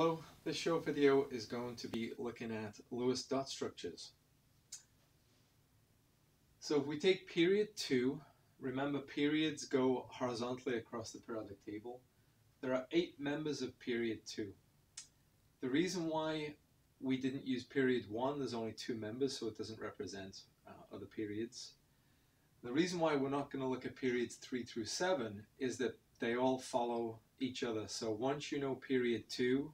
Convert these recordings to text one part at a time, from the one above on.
Hello, this show video is going to be looking at Lewis dot structures. So if we take period 2, remember periods go horizontally across the periodic table. There are 8 members of period 2. The reason why we didn't use period 1, there's only 2 members so it doesn't represent uh, other periods. The reason why we're not going to look at periods 3 through 7 is that they all follow each other. So once you know period 2,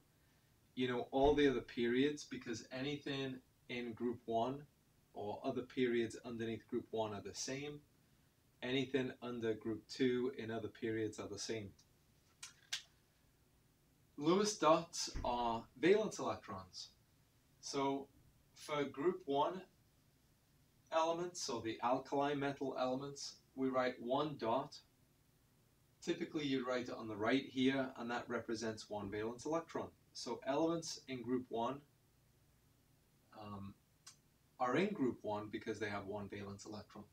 you know all the other periods because anything in group 1 or other periods underneath group 1 are the same. Anything under group 2 in other periods are the same. Lewis dots are valence electrons. So for group 1 elements, so the alkali metal elements, we write one dot. Typically you write it on the right here and that represents one valence electron. So elements in group 1 um, are in group 1 because they have one valence electron.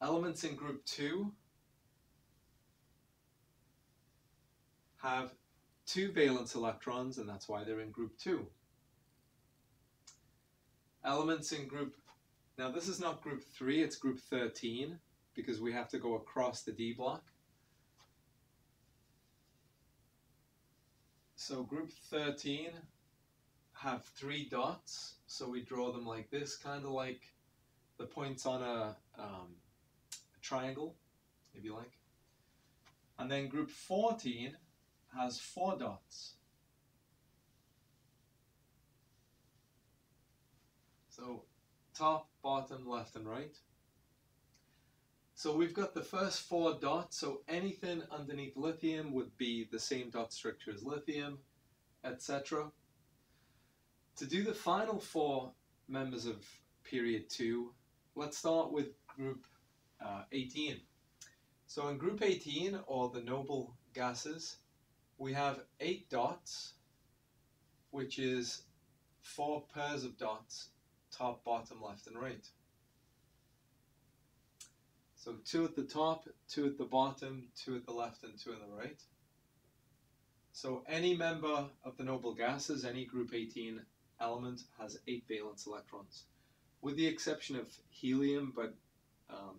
Elements in group 2 have two valence electrons and that's why they're in group 2. Elements in group, now this is not group 3, it's group 13 because we have to go across the D block. So group 13 have three dots, so we draw them like this, kind of like the points on a, um, triangle, if you like. And then group 14 has four dots. So top, bottom, left and right. So we've got the first four dots, so anything underneath lithium would be the same dot structure as lithium, etc. To do the final four members of period 2, let's start with group uh, 18. So in group 18, or the noble gases, we have eight dots, which is four pairs of dots, top, bottom, left and right. So two at the top, two at the bottom, two at the left, and two on the right. So any member of the noble gases, any group 18 element, has eight valence electrons, with the exception of helium, but um,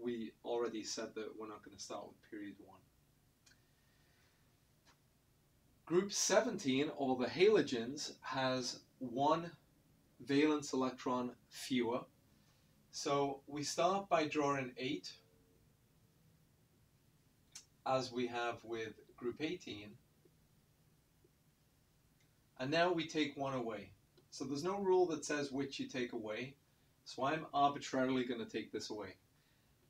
we already said that we're not going to start with period 1. Group 17, or the halogens, has one valence electron fewer so we start by drawing 8, as we have with group 18. And now we take one away. So there's no rule that says which you take away, so I'm arbitrarily going to take this away.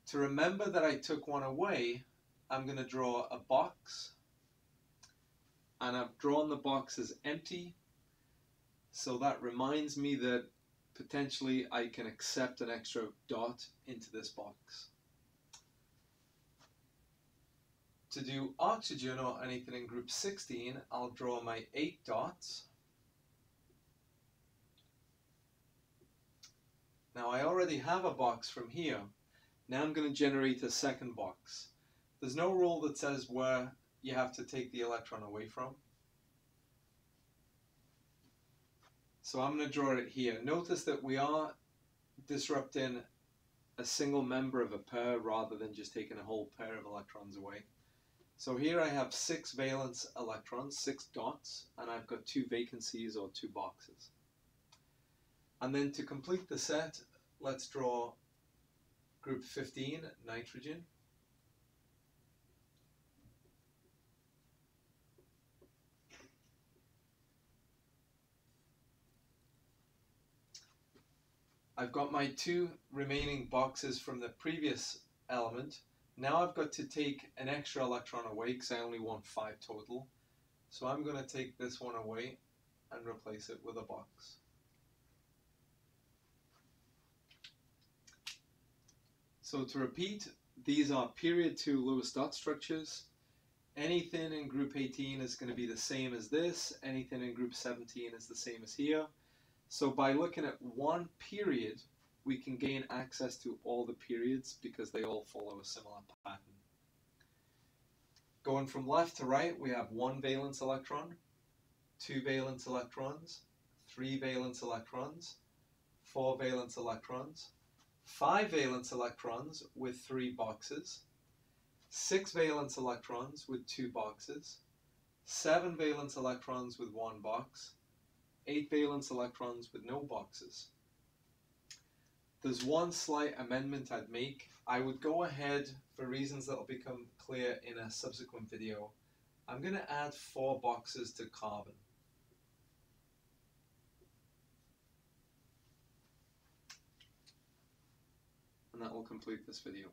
To remember that I took one away, I'm going to draw a box, and I've drawn the box as empty, so that reminds me that potentially I can accept an extra dot into this box. To do oxygen or anything in group 16, I'll draw my 8 dots. Now I already have a box from here. Now I'm going to generate a second box. There's no rule that says where you have to take the electron away from. So I'm going to draw it here. Notice that we are disrupting a single member of a pair rather than just taking a whole pair of electrons away. So here I have six valence electrons, six dots, and I've got two vacancies or two boxes. And then to complete the set, let's draw group 15, nitrogen. I've got my two remaining boxes from the previous element. Now I've got to take an extra electron away because I only want five total. So I'm going to take this one away and replace it with a box. So to repeat, these are period 2 Lewis dot structures. Anything in group 18 is going to be the same as this. Anything in group 17 is the same as here. So by looking at one period, we can gain access to all the periods because they all follow a similar pattern. Going from left to right, we have one valence electron. two valence electrons, three valence electrons, four valence electrons, five valence electrons with three boxes, six valence electrons with two boxes, seven valence electrons with one box, eight valence electrons with no boxes. There's one slight amendment I'd make. I would go ahead, for reasons that will become clear in a subsequent video, I'm going to add four boxes to carbon. And that will complete this video.